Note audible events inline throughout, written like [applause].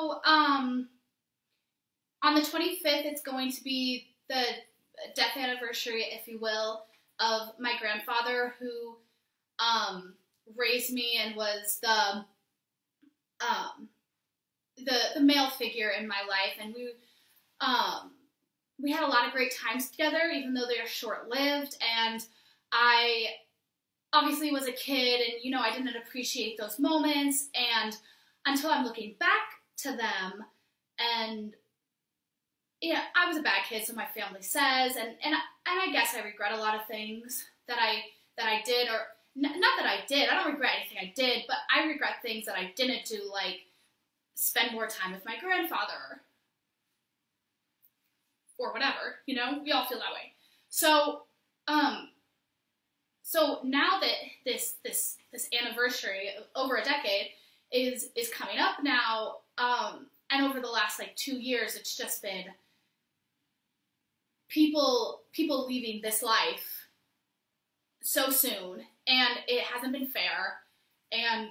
so um, on the 25th, it's going to be the death anniversary, if you will, of my grandfather who um, raised me and was the um, the the male figure in my life, and we um, we had a lot of great times together, even though they are short lived. And I obviously was a kid, and you know I didn't appreciate those moments, and until I'm looking back to them, and yeah, I was a bad kid, so my family says, and and I, and I guess I regret a lot of things that I that I did, or not that I did. I don't regret anything I did, but I regret things that I didn't do, like spend more time with my grandfather or whatever. You know, we all feel that way. So, um, so now that this this this anniversary over a decade is is coming up now, um, and over the last like two years, it's just been people people leaving this life so soon and it hasn't been fair and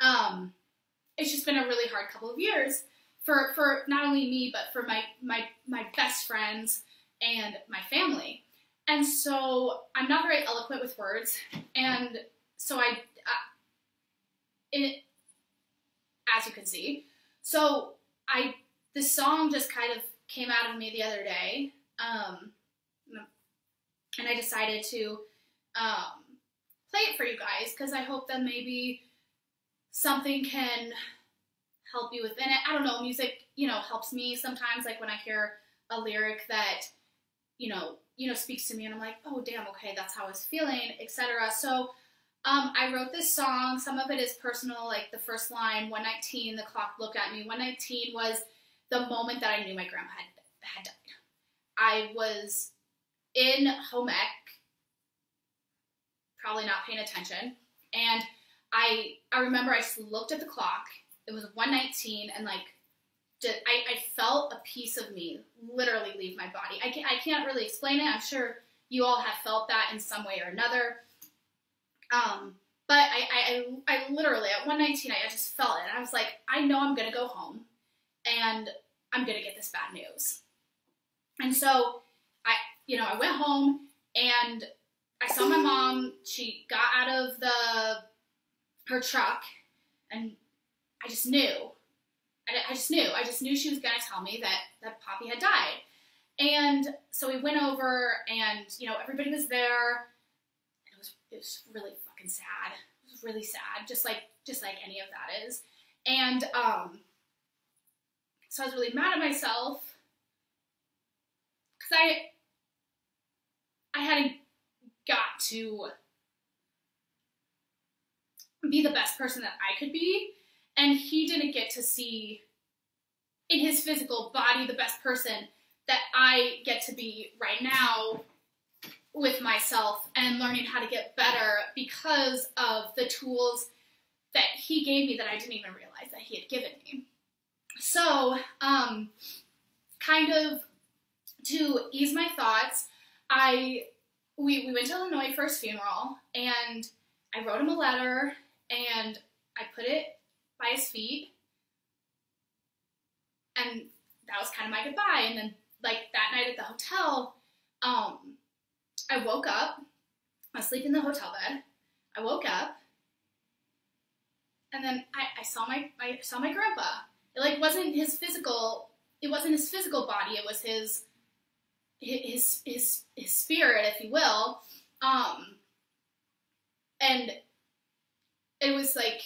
um it's just been a really hard couple of years for for not only me but for my my my best friends and my family. And so i'm not very eloquent with words and so i it as you can see so i this song just kind of came out of me the other day, um, and I decided to um, play it for you guys because I hope that maybe something can help you within it. I don't know, music, you know, helps me sometimes. Like when I hear a lyric that, you know, you know, speaks to me, and I'm like, oh, damn, okay, that's how I was feeling, etc. So. Um, I wrote this song. Some of it is personal, like the first line, 119, the clock looked at me. 119 was the moment that I knew my grandpa had, had died. I was in home ec, probably not paying attention, and I I remember I just looked at the clock. It was 119, and like just, I, I felt a piece of me literally leave my body. I can't, I can't really explain it. I'm sure you all have felt that in some way or another. Um, but I, I, I, literally at 119, I just felt it. And I was like, I know I'm going to go home and I'm going to get this bad news. And so I, you know, I went home and I saw my mom. She got out of the her truck, and I just knew. I, I just knew. I just knew she was going to tell me that that Poppy had died. And so we went over, and you know, everybody was there. Was it was really fucking sad. It was really sad, just like just like any of that is. And um, so I was really mad at myself because I I hadn't got to be the best person that I could be, and he didn't get to see in his physical body the best person that I get to be right now with myself and learning how to get better because of the tools that he gave me that I didn't even realize that he had given me. So, um, kind of to ease my thoughts, I we, we went to Illinois for his funeral, and I wrote him a letter, and I put it by his feet, and that was kind of my goodbye. And then, like that night at the hotel, um, I woke up. I was sleeping in the hotel bed. I woke up, and then I, I saw my I saw my grandpa it like wasn't his physical. It wasn't his physical body. It was his his his his spirit, if you will. Um, and it was like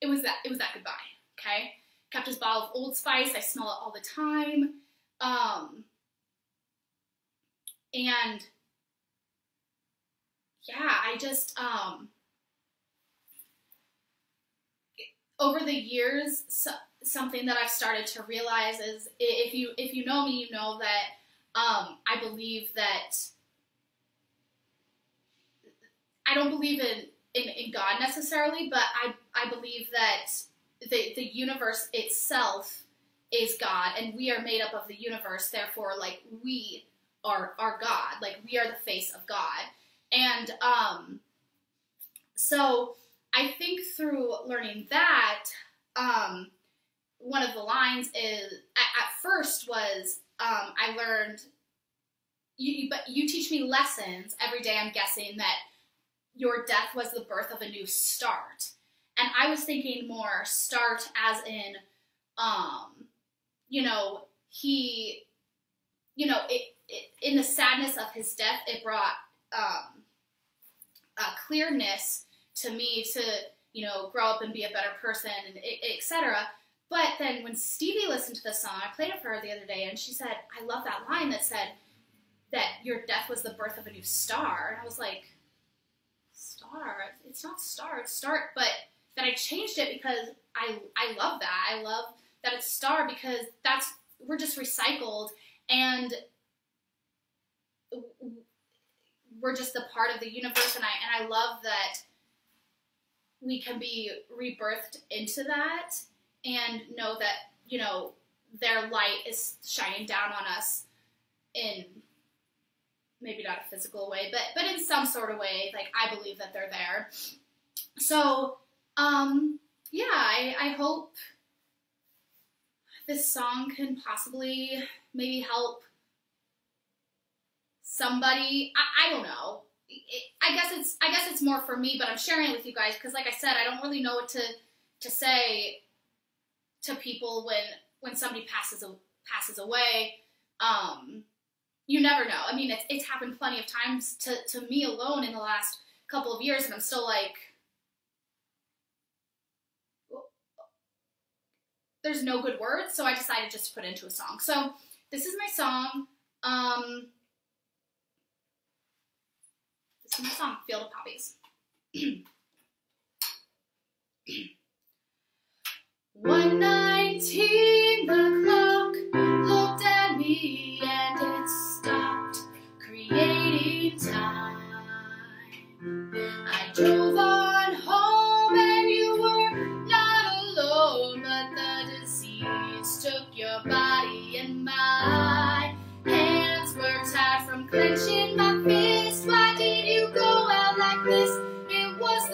it was that it was that goodbye. Okay, kept his bottle of Old Spice. I smell it all the time. Um, and yeah, I just um over the years, so, something that I've started to realize is if you if you know me, you know that um, I believe that I don't believe in, in, in God necessarily, but I I believe that the the universe itself is God, and we are made up of the universe. Therefore, like we are are God, like we are the face of God, and um, so I think through learning that, um, one of the lines is at, at first was um, I learned you, but you teach me lessons every day. I'm guessing that your death was the birth of a new start, and I was thinking more start as in, um, you know, he, you know, it, it in the sadness of his death, it brought um, a clearness to me to you know grow up and be a better person and etc. But then when Stevie listened to the song, I played it for her the other day, and she said, "I love that line that said that your death was the birth of a new star." And I was like, "Star? It's not star. It's start." But then I changed it because I I love that. I love that it's star because that's we're just recycled and we're just a part of the universe and I and I love that we can be rebirthed into that and know that, you know, their light is shining down on us in maybe not a physical way, but but in some sort of way, like I believe that they're there. So, um yeah, I, I hope this song can possibly maybe help somebody. I, I don't know. It, I guess it's I guess it's more for me, but I'm sharing it with you guys because, like I said, I don't really know what to to say to people when when somebody passes passes away. Um, you never know. I mean, it's it's happened plenty of times to to me alone in the last couple of years, and I'm still like. There's no good words, so I decided just to put into a song. So this is my song. Um, is my song, Field of Poppies. [clears throat] One nineteen, the clock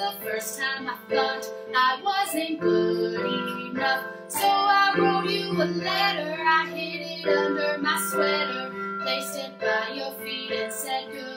the first time I thought I wasn't good enough. So I wrote you a letter, I hid it under my sweater, placed it by your feet and said goodbye.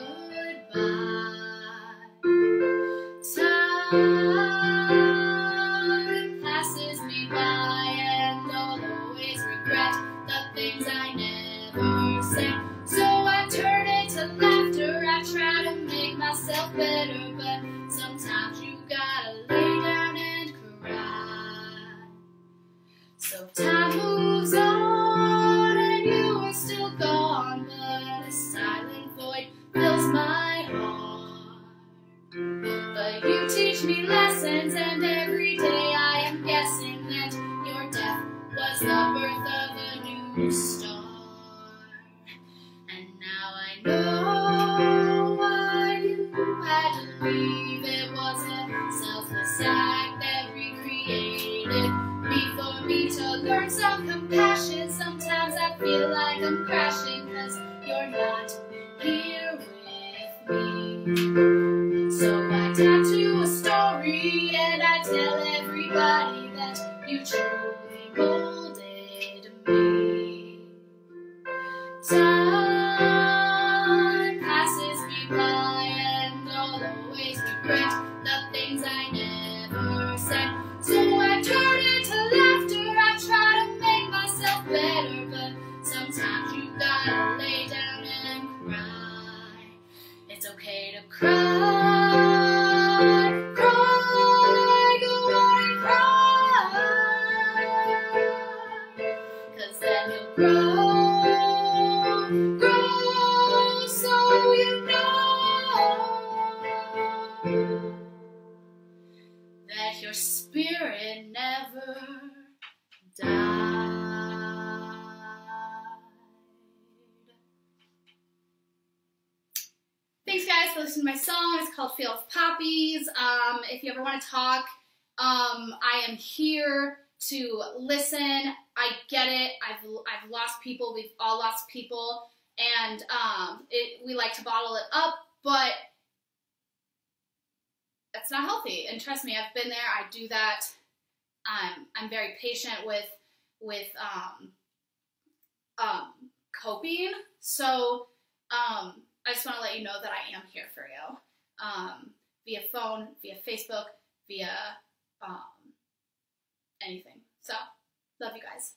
I'm crashing because you're not here with me. So I tattoo a story and I tell everybody that you truly molded listening to my song. It's called Field of Poppies. Um, if you ever want to talk, um, I am here to listen. I get it. I've I've lost people. We've all lost people, and um, it, we like to bottle it up, but that's not healthy. And trust me, I've been there. I do that. I'm I'm very patient with with um, um, coping. So um, I just want to let you know that I am here for you um, via phone, via Facebook, via um, anything. So love you guys.